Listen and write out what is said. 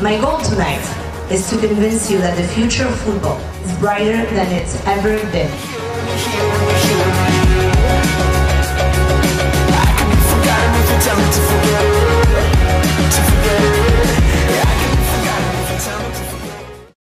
My goal tonight is to convince you that the future of football is brighter than it's ever been.